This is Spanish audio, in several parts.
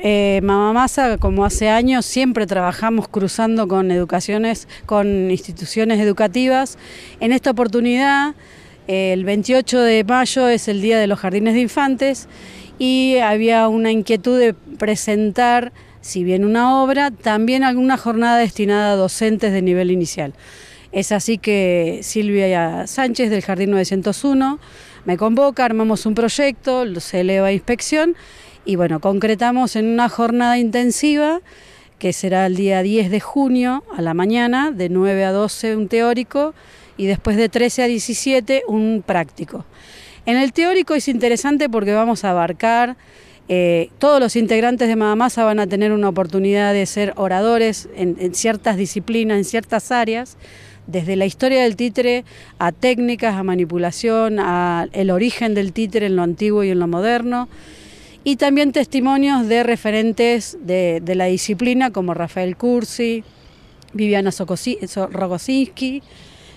Eh, Mamá Masa, como hace años, siempre trabajamos cruzando con educaciones, con instituciones educativas. En esta oportunidad, el 28 de mayo es el Día de los Jardines de Infantes y había una inquietud de presentar, si bien una obra, también alguna jornada destinada a docentes de nivel inicial. Es así que Silvia Sánchez del Jardín 901 me convoca, armamos un proyecto, se eleva a inspección y bueno, concretamos en una jornada intensiva que será el día 10 de junio a la mañana, de 9 a 12 un teórico y después de 13 a 17 un práctico. En el teórico es interesante porque vamos a abarcar, eh, todos los integrantes de Madamasa van a tener una oportunidad de ser oradores en, en ciertas disciplinas, en ciertas áreas, desde la historia del títere a técnicas, a manipulación, a el origen del títere en lo antiguo y en lo moderno y también testimonios de referentes de, la disciplina como Rafael Cursi, Viviana Rogosinski,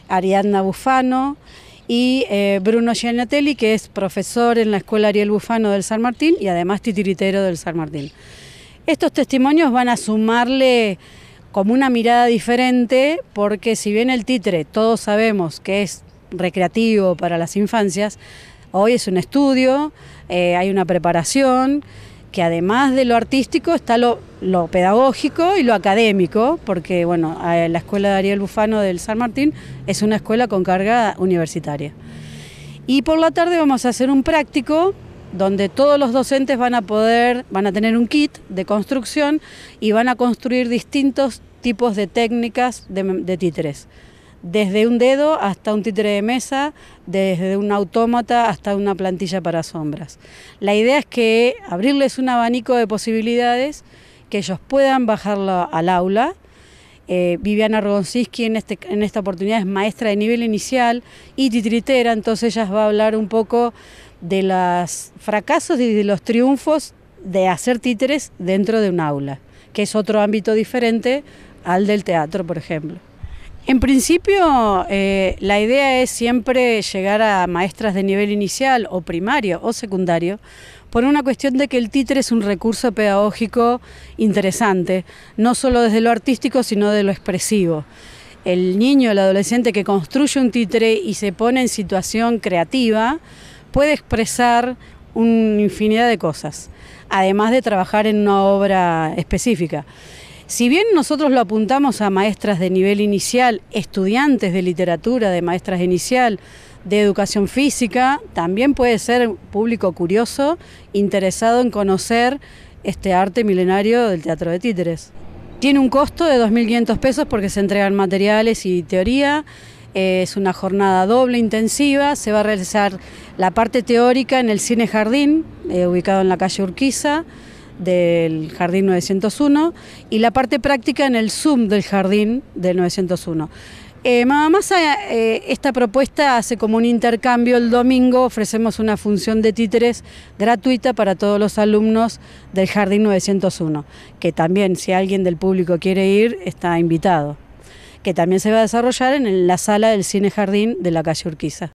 Ariadna Bufano y eh, Bruno Gianatelli, que es profesor en la Escuela Ariel Bufano del San Martín y además titiritero del San Martín. Estos testimonios van a sumarle como una mirada diferente, porque si bien el títere todos sabemos que es recreativo para las infancias, Hoy es un estudio, eh, hay una preparación, que además de lo artístico está lo, pedagógico y lo académico, porque bueno, la escuela de Ariel Bufano del San Martín es una escuela con carga universitaria. Y por la tarde vamos a hacer un práctico donde todos los docentes van a poder, van a tener un kit de construcción y van a construir distintos tipos de técnicas de títeres desde un dedo hasta un títere de mesa, desde un autómata hasta una plantilla para sombras. La idea es que abrirles un abanico de posibilidades, que ellos puedan bajarlo al aula. Eh, Viviana Rogonsinski en, este, en esta oportunidad es maestra de nivel inicial y titritera, entonces ella va a hablar un poco de los fracasos y de los triunfos de hacer títeres dentro de un aula, que es otro ámbito diferente al del teatro, por ejemplo. En principio, eh, la idea es siempre llegar a maestras de nivel inicial o primario o secundario, por una cuestión de que el títere es un recurso pedagógico interesante, no solo desde lo artístico, sino de lo expresivo. El niño, el adolescente que construye un títere y se pone en situación creativa, puede expresar una infinidad de cosas, además de trabajar en una obra específica. Si bien nosotros lo apuntamos a maestras de nivel inicial, estudiantes de literatura, de maestras inicial, de educación física, también puede ser público curioso, interesado en conocer este arte milenario del teatro de títeres. Tiene un costo de 2.500 pesos porque se entregan materiales y teoría. Es una jornada doble intensiva. Se va a realizar la parte teórica en el Cine Jardín, eh, ubicado en la calle Urquiza del Jardín 901 y la parte práctica en el Zoom del Jardín del 901. Eh, más eh, esta propuesta hace como un intercambio el domingo, ofrecemos una función de títeres gratuita para todos los alumnos del Jardín 901, que también si alguien del público quiere ir está invitado, que también se va a desarrollar en la sala del Cine Jardín de la calle Urquiza.